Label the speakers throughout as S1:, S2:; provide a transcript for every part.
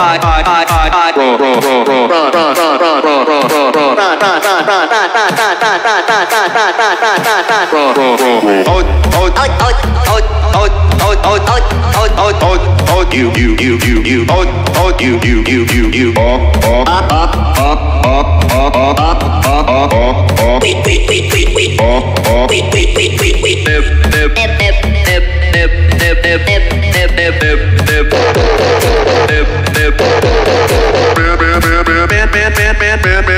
S1: I, I, you you you you you oh oh you you you you you oh oh up up up up up up up up up up wait wait wait wait wait oh oh wait wait wait wait wait nip nip nip nip nip nip nip nip nip nip nip nip nip nip yeah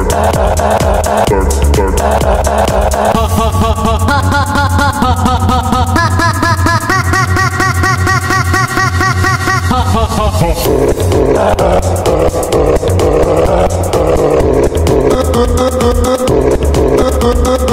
S1: brain.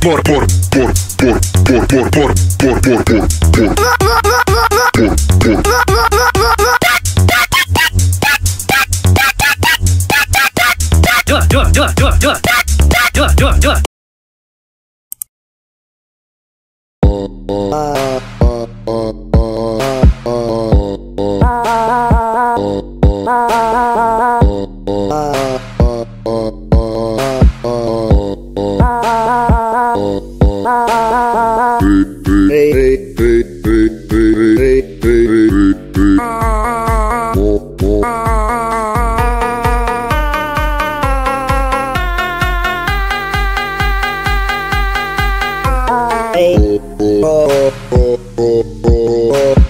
S1: por, por, por, por, por, por, por, por, por, por, por. Do it, do it, do it, do it, do it. Do it, do it, do it. Oh, oh, oh, Oh.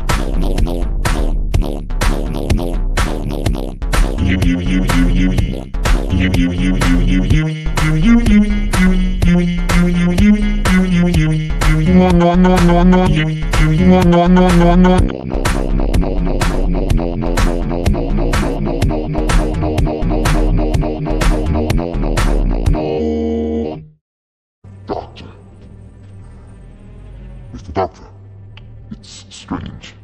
S1: no no you you no no no no no no no Doctor. Mr. Doctor, it's strange.